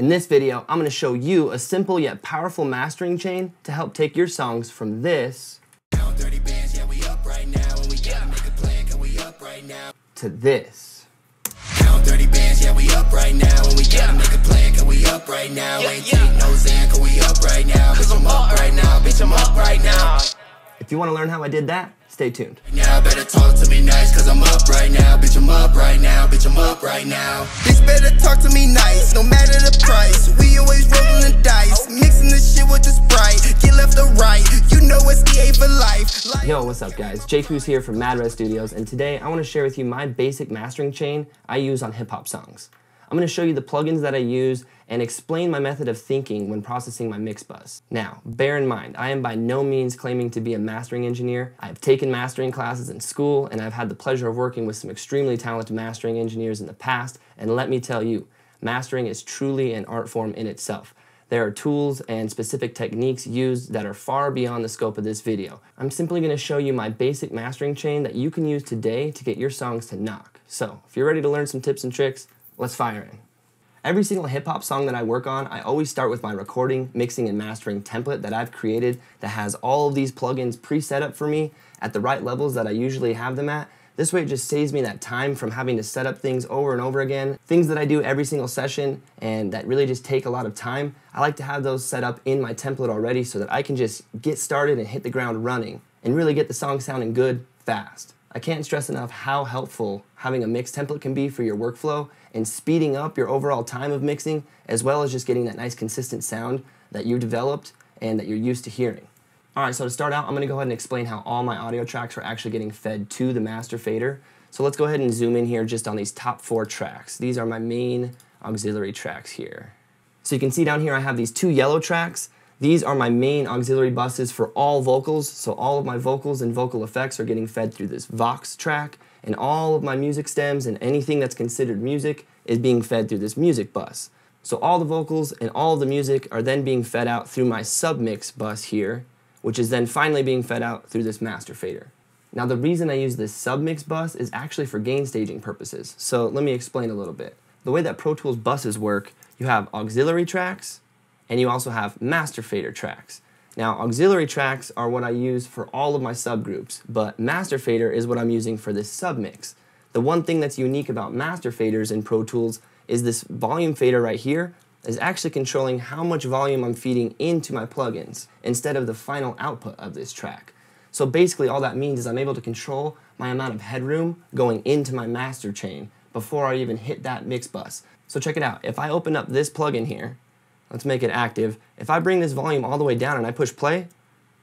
In this video, I'm gonna show you a simple yet powerful mastering chain to help take your songs from this to this. Count 30 bands, yeah, right now. We up right now. Take no Zan. Bitch. If you wanna learn how I did that, stay tuned. Now better talk to me nice, cause I'm up right now. Bitch, I'm up right now. Bitch, I'm up right now. Bitch, better talk to me nice, no matter the price. We always rolling the dice, mixing the shit with the sprite. Get left or right, you know it's EA for life. Like Yo, what's up guys? J Cruz here from Mad Rez Studios, and today I wanna share with you my basic mastering chain I use on hip hop songs. I'm gonna show you the plugins that I use and explain my method of thinking when processing my mix bus. Now, bear in mind, I am by no means claiming to be a mastering engineer. I've taken mastering classes in school and I've had the pleasure of working with some extremely talented mastering engineers in the past, and let me tell you, mastering is truly an art form in itself. There are tools and specific techniques used that are far beyond the scope of this video. I'm simply gonna show you my basic mastering chain that you can use today to get your songs to knock. So, if you're ready to learn some tips and tricks, let's fire in. Every single hip hop song that I work on, I always start with my recording, mixing, and mastering template that I've created that has all of these plugins pre-set up for me at the right levels that I usually have them at. This way it just saves me that time from having to set up things over and over again. Things that I do every single session and that really just take a lot of time. I like to have those set up in my template already so that I can just get started and hit the ground running and really get the song sounding good fast. I can't stress enough how helpful having a mix template can be for your workflow and speeding up your overall time of mixing, as well as just getting that nice consistent sound that you developed and that you're used to hearing. All right, so to start out, I'm gonna go ahead and explain how all my audio tracks are actually getting fed to the master fader. So let's go ahead and zoom in here just on these top four tracks. These are my main auxiliary tracks here. So you can see down here I have these two yellow tracks. These are my main auxiliary buses for all vocals. So all of my vocals and vocal effects are getting fed through this Vox track and all of my music stems and anything that's considered music is being fed through this music bus. So all the vocals and all the music are then being fed out through my submix bus here, which is then finally being fed out through this master fader. Now the reason I use this submix bus is actually for gain staging purposes. So let me explain a little bit. The way that Pro Tools buses work, you have auxiliary tracks and you also have master fader tracks. Now, auxiliary tracks are what I use for all of my subgroups, but master fader is what I'm using for this submix. The one thing that's unique about master faders in Pro Tools is this volume fader right here is actually controlling how much volume I'm feeding into my plugins instead of the final output of this track. So basically all that means is I'm able to control my amount of headroom going into my master chain before I even hit that mix bus. So check it out. If I open up this plugin here, let's make it active. If I bring this volume all the way down and I push play,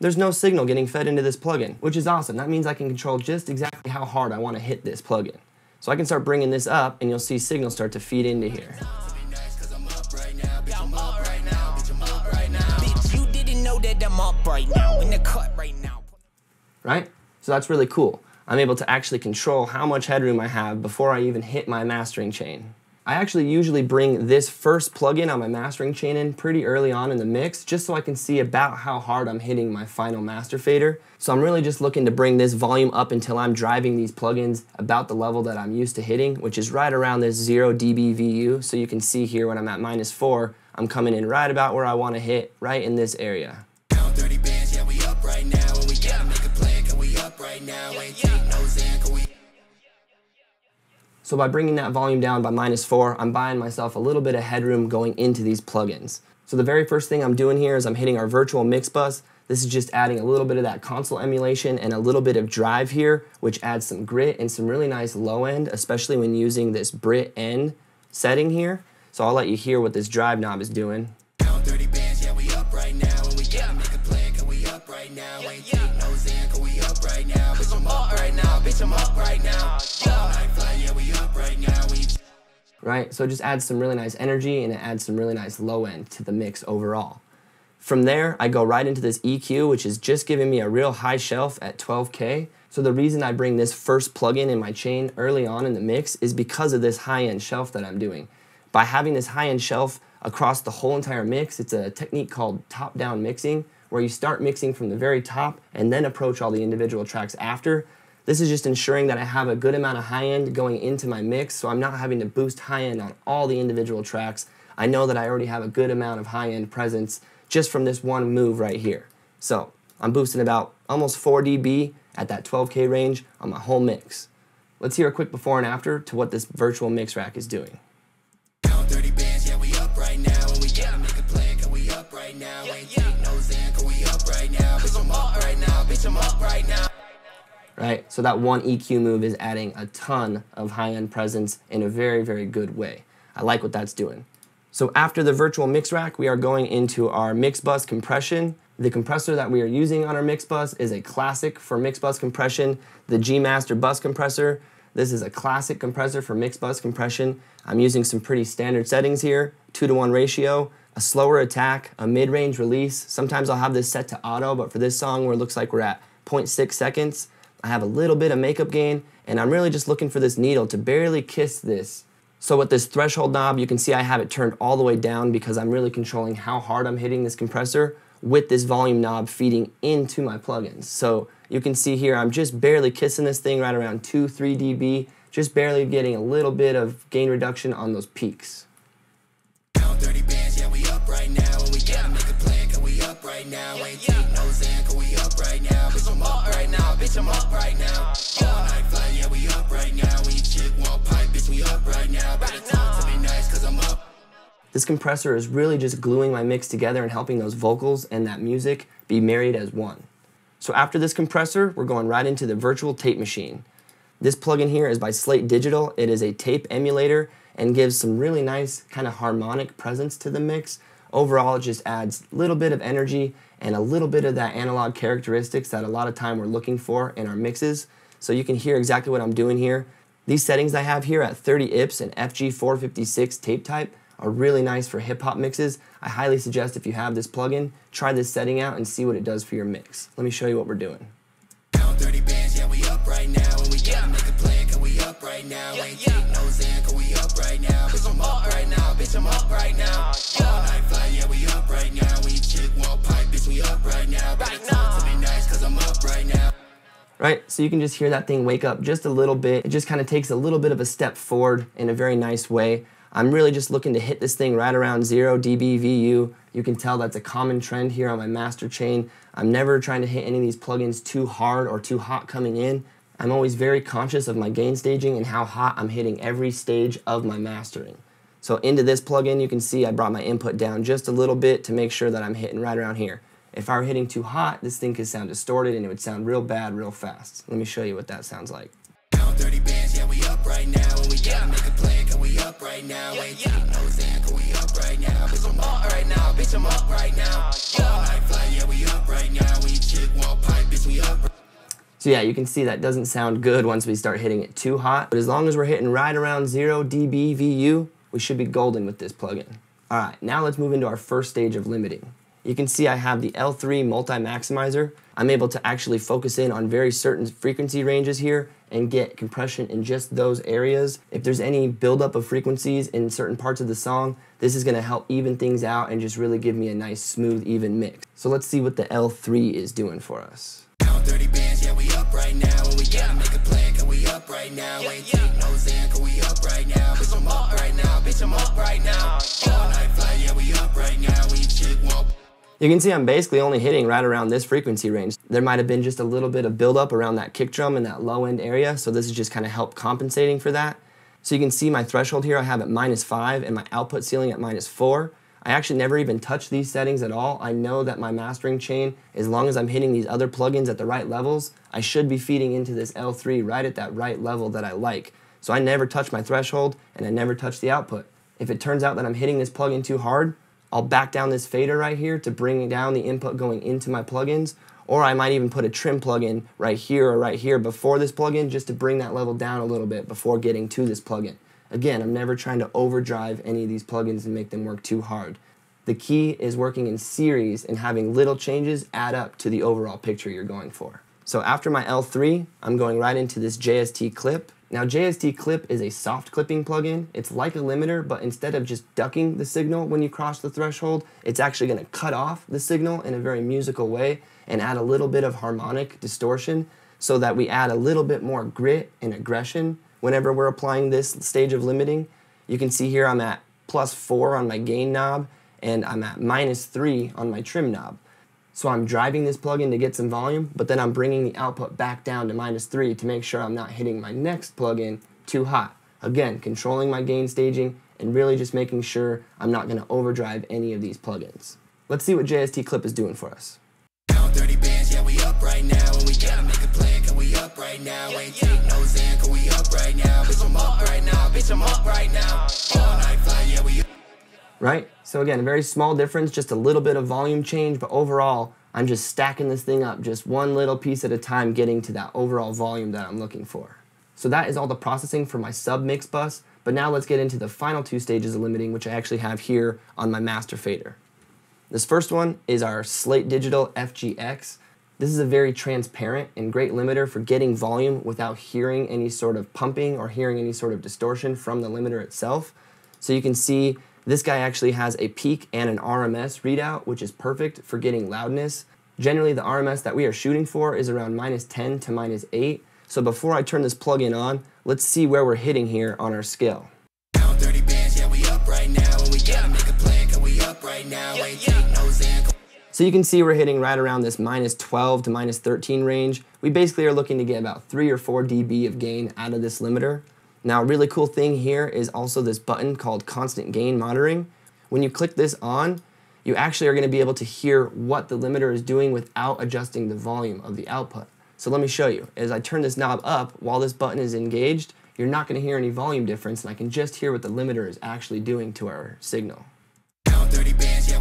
there's no signal getting fed into this plugin, which is awesome. That means I can control just exactly how hard I want to hit this plugin. So I can start bringing this up and you'll see signals start to feed into here. right? So that's really cool. I'm able to actually control how much headroom I have before I even hit my mastering chain. I actually usually bring this first plugin on my mastering chain in pretty early on in the mix just so I can see about how hard I'm hitting my final master fader. So I'm really just looking to bring this volume up until I'm driving these plugins about the level that I'm used to hitting, which is right around this 0 dB VU. So you can see here when I'm at minus 4, I'm coming in right about where I want to hit, right in this area. Bands, yeah, right now. Gotta So by bringing that volume down by minus four, I'm buying myself a little bit of headroom going into these plugins. So the very first thing I'm doing here is I'm hitting our virtual mix bus. This is just adding a little bit of that console emulation and a little bit of drive here, which adds some grit and some really nice low end, especially when using this Brit N setting here. So I'll let you hear what this drive knob is doing. Count 30 bands, yeah, we up right now. And we gotta make a plan, cause we up right now. Ain't take no Zan, cause we up right now. Bitch, I'm up right now. Right? So it just adds some really nice energy and it adds some really nice low end to the mix overall. From there, I go right into this EQ, which is just giving me a real high shelf at 12K. So the reason I bring this first plugin in my chain early on in the mix is because of this high-end shelf that I'm doing. By having this high-end shelf across the whole entire mix, it's a technique called top-down mixing, where you start mixing from the very top and then approach all the individual tracks after. This is just ensuring that I have a good amount of high end going into my mix so I'm not having to boost high end on all the individual tracks. I know that I already have a good amount of high-end presence just from this one move right here. So I'm boosting about almost 4 dB at that 12K range on my whole mix. Let's hear a quick before and after to what this virtual mix rack is doing. Right, so that one EQ move is adding a ton of high-end presence in a very, very good way. I like what that's doing. So after the virtual mix rack, we are going into our mix bus compression. The compressor that we are using on our mix bus is a classic for mix bus compression, the G Master bus compressor. This is a classic compressor for mix bus compression. I'm using some pretty standard settings here, two to one ratio, a slower attack, a mid-range release. Sometimes I'll have this set to auto, but for this song where it looks like we're at 0.6 seconds, I have a little bit of makeup gain, and I'm really just looking for this needle to barely kiss this so with this threshold knob, you can see I have it turned all the way down because I'm really controlling how hard I'm hitting this compressor with this volume knob feeding into my plugins. So you can see here, I'm just barely kissing this thing right around 2, 3 dB, just barely getting a little bit of gain reduction on those peaks. This compressor is really just gluing my mix together and helping those vocals and that music be married as one. So after this compressor, we're going right into the virtual tape machine. This plugin here is by Slate Digital. It is a tape emulator and gives some really nice kind of harmonic presence to the mix. Overall, it just adds a little bit of energy and a little bit of that analog characteristics that a lot of time we're looking for in our mixes. So you can hear exactly what I'm doing here. These settings I have here at 30 IPS and FG456 tape type are really nice for hip hop mixes. I highly suggest if you have this plugin, try this setting out and see what it does for your mix. Let me show you what we're doing. Right, so you can just hear that thing wake up just a little bit. It just kind of takes a little bit of a step forward in a very nice way. I'm really just looking to hit this thing right around 0 dB VU. You can tell that's a common trend here on my master chain. I'm never trying to hit any of these plugins too hard or too hot coming in. I'm always very conscious of my gain staging and how hot I'm hitting every stage of my mastering. So into this plugin, you can see I brought my input down just a little bit to make sure that I'm hitting right around here. If I were hitting too hot, this thing could sound distorted and it would sound real bad real fast. Let me show you what that sounds like. So yeah, you can see that doesn't sound good once we start hitting it too hot. But as long as we're hitting right around 0 dB VU, we should be golden with this plugin. All right, now let's move into our first stage of limiting. You can see I have the L3 multi-maximizer. I'm able to actually focus in on very certain frequency ranges here and get compression in just those areas. If there's any buildup of frequencies in certain parts of the song, this is gonna help even things out and just really give me a nice, smooth, even mix. So let's see what the L3 is doing for us. You can see I'm basically only hitting right around this frequency range. There might have been just a little bit of buildup around that kick drum in that low end area, so this is just kind of help compensating for that. So you can see my threshold here I have at minus 5 and my output ceiling at minus 4. I actually never even touch these settings at all. I know that my mastering chain, as long as I'm hitting these other plugins at the right levels, I should be feeding into this L3 right at that right level that I like. So I never touch my threshold and I never touch the output. If it turns out that I'm hitting this plugin too hard, I'll back down this fader right here to bring down the input going into my plugins, or I might even put a trim plugin right here or right here before this plugin just to bring that level down a little bit before getting to this plugin. Again, I'm never trying to overdrive any of these plugins and make them work too hard. The key is working in series and having little changes add up to the overall picture you're going for. So after my L3, I'm going right into this JST clip now JST Clip is a soft clipping plugin. It's like a limiter, but instead of just ducking the signal when you cross the threshold, it's actually gonna cut off the signal in a very musical way and add a little bit of harmonic distortion so that we add a little bit more grit and aggression whenever we're applying this stage of limiting. You can see here I'm at plus 4 on my gain knob, and I'm at minus 3 on my trim knob. So I'm driving this plugin to get some volume, but then I'm bringing the output back down to minus 3 to make sure I'm not hitting my next plugin too hot. Again, controlling my gain staging and really just making sure I'm not going to overdrive any of these plugins. Let's see what JST Clip is doing for us. 30 bands, yeah, we up right now, and we gotta make a plan, cause we up right now. Ain't take no Zan, cause we up right now. Bitch, I'm up right now, bitch, I'm up right now. All night fly, yeah, we up. Right? So again, a very small difference, just a little bit of volume change, but overall, I'm just stacking this thing up, just one little piece at a time, getting to that overall volume that I'm looking for. So that is all the processing for my sub mix bus, but now let's get into the final two stages of limiting, which I actually have here on my master fader. This first one is our Slate Digital FGX. This is a very transparent and great limiter for getting volume without hearing any sort of pumping or hearing any sort of distortion from the limiter itself. So you can see this guy actually has a peak and an RMS readout, which is perfect for getting loudness. Generally, the RMS that we are shooting for is around minus 10 to minus 8. So before I turn this plug-in on, let's see where we're hitting here on our scale. So you can see we're hitting right around this minus 12 to minus 13 range. We basically are looking to get about 3 or 4 dB of gain out of this limiter. Now a really cool thing here is also this button called constant gain monitoring. When you click this on, you actually are going to be able to hear what the limiter is doing without adjusting the volume of the output. So let me show you. As I turn this knob up while this button is engaged, you're not going to hear any volume difference and I can just hear what the limiter is actually doing to our signal. 30 bands, yeah,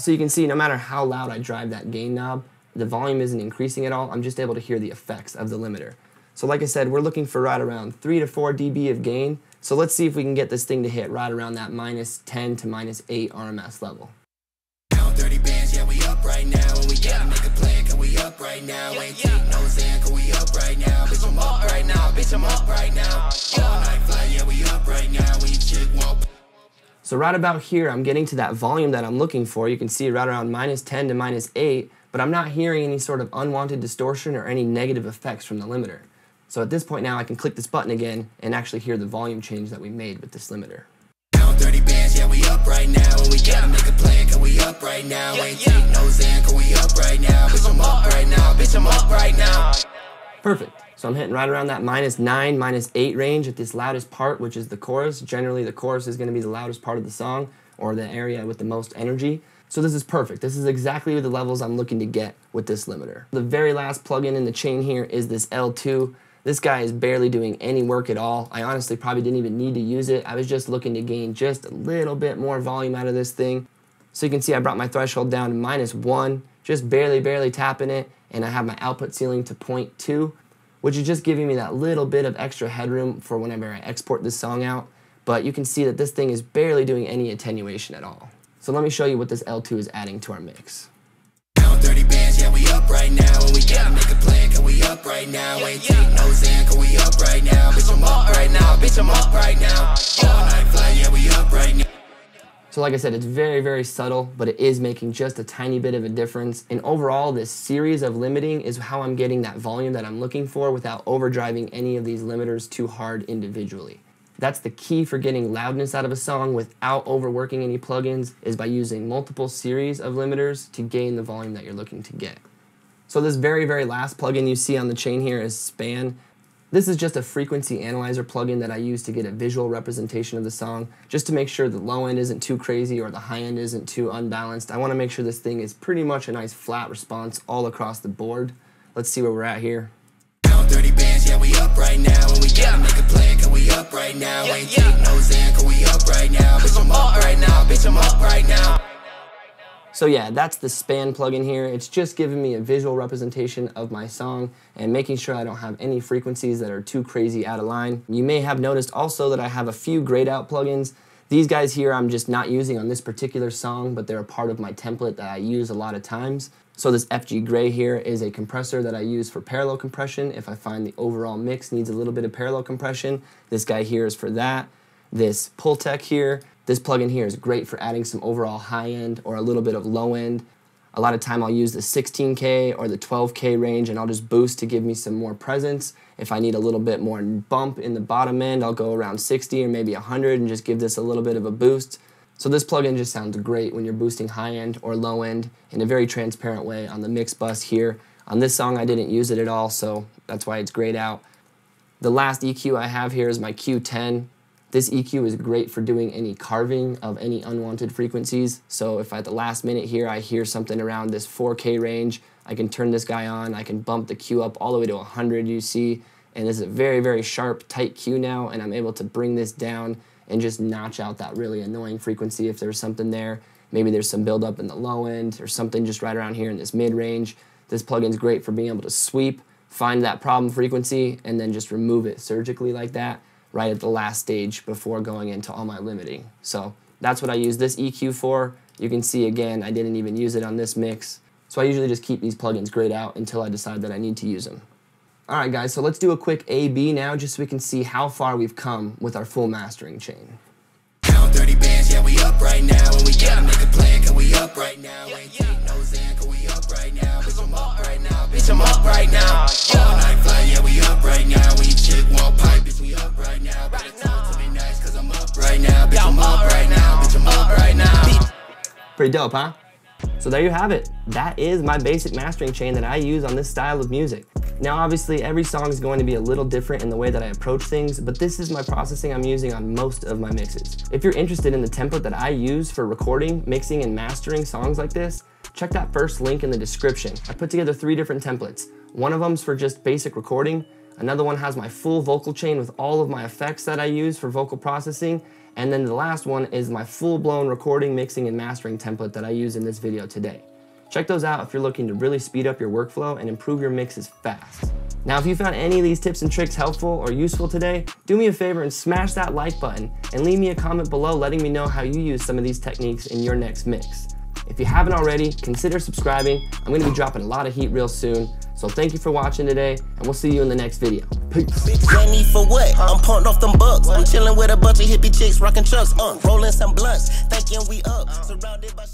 So you can see no matter how loud I drive that gain knob, the volume isn't increasing at all. I'm just able to hear the effects of the limiter. So like I said, we're looking for right around 3 to 4 dB of gain. So let's see if we can get this thing to hit right around that minus 10 to minus 8 RMS level. 30 bands, yeah, we up right now. And we gotta make a plan, cause we up right now. Ain't take no Zan, cause we up right now. Bitch, I'm up right now. Bitch, I'm up right now. All night fly, yeah, we up right now. We chick won't. So right about here, I'm getting to that volume that I'm looking for. You can see right around minus 10 to minus 8, but I'm not hearing any sort of unwanted distortion or any negative effects from the limiter. So at this point now, I can click this button again and actually hear the volume change that we made with this limiter. 30 bands, yeah, we up right now. We gotta make a plan, cause we up right now. Ain't take no Zan, cause we up right now. Bitch, I'm up right now. Bitch, I'm up right now. Perfect. So I'm hitting right around that minus 9, minus 8 range at this loudest part, which is the chorus. Generally, the chorus is going to be the loudest part of the song or the area with the most energy. So this is perfect. This is exactly the levels I'm looking to get with this limiter. The very last plugin in in the chain here is this L2. This guy is barely doing any work at all. I honestly probably didn't even need to use it. I was just looking to gain just a little bit more volume out of this thing. So you can see I brought my threshold down to minus one, just barely, barely tapping it, and I have my output ceiling to 0.2, which is just giving me that little bit of extra headroom for whenever I export this song out. But you can see that this thing is barely doing any attenuation at all. So let me show you what this L2 is adding to our mix. yeah, we up right now. We gotta make a plan, we up right now. Ain't take no we up right now. Bitch, I'm up right now. Bitch, I'm up right now. All night fly, yeah, we up right now. So like I said, it's very, very subtle, but it is making just a tiny bit of a difference. And overall, this series of limiting is how I'm getting that volume that I'm looking for without overdriving any of these limiters too hard individually. That's the key for getting loudness out of a song without overworking any plugins is by using multiple series of limiters to gain the volume that you're looking to get. So this very, very last plugin you see on the chain here is Span. This is just a frequency analyzer plugin that I use to get a visual representation of the song, just to make sure the low end isn't too crazy or the high end isn't too unbalanced. I want to make sure this thing is pretty much a nice flat response all across the board. Let's see where we're at here. 30 bands, yeah, we up right now. And we gotta make a plan, cause we up right now. Ain't take no Zan, cause we up right now. Bitch, I'm up right now. Bitch, I'm up right now. So yeah, that's the span plugin here. It's just giving me a visual representation of my song and making sure I don't have any frequencies that are too crazy out of line. You may have noticed also that I have a few grayed out plugins. These guys here I'm just not using on this particular song, but they're a part of my template that I use a lot of times. So this FG Grey here is a compressor that I use for parallel compression. If I find the overall mix needs a little bit of parallel compression, this guy here is for that. This Pultec here, this plugin here is great for adding some overall high end or a little bit of low end. A lot of time I'll use the 16K or the 12K range and I'll just boost to give me some more presence. If I need a little bit more bump in the bottom end, I'll go around 60 or maybe 100 and just give this a little bit of a boost. So this plugin just sounds great when you're boosting high end or low end in a very transparent way on the mix bus here. On this song I didn't use it at all, so that's why it's grayed out. The last EQ I have here is my Q10. This EQ is great for doing any carving of any unwanted frequencies. So if at the last minute here I hear something around this 4K range, I can turn this guy on, I can bump the Q up all the way to 100 you see, and this is a very, very sharp, tight Q now, and I'm able to bring this down and just notch out that really annoying frequency if there's something there. Maybe there's some buildup in the low end or something just right around here in this mid range. This plugin is great for being able to sweep, find that problem frequency, and then just remove it surgically like that right at the last stage before going into all my limiting. So that's what I use this EQ for. You can see again, I didn't even use it on this mix. So I usually just keep these plugins grayed out until I decide that I need to use them. Alright guys, so let's do a quick A-B now just so we can see how far we've come with our full mastering chain. Count 30 bands, yeah we up right now And we got a nigga playing, cause we up right now Ain't take no Zan, cause we up right now Bitch I'm up right now, bitch I'm up right now. All night fly, yeah we up right now. We chick want pipe, bitch we up right now. Better talk to me nice, cause I'm up right now. Bitch I'm up right now, bitch I'm up right now. Pretty dope, huh? So there you have it. That is my basic mastering chain that I use on this style of music. Now obviously every song is going to be a little different in the way that I approach things, but this is my processing I'm using on most of my mixes. If you're interested in the template that I use for recording, mixing, and mastering songs like this, check that first link in the description. I put together three different templates. One of them's for just basic recording, another one has my full vocal chain with all of my effects that I use for vocal processing, and then the last one is my full-blown recording, mixing, and mastering template that I use in this video today. Check those out if you're looking to really speed up your workflow and improve your mixes fast. Now, if you found any of these tips and tricks helpful or useful today, do me a favor and smash that like button and leave me a comment below letting me know how you use some of these techniques in your next mix. If you haven't already, consider subscribing. I'm gonna be dropping a lot of heat real soon. So thank you for watching today, and we'll see you in the next video. Peace. Me for what? I'm pumped off them bucks. I'm chilling with a bunch of hippie chicks, rocking trucks, uh, rolling some blunts, thinking we up, surrounded by.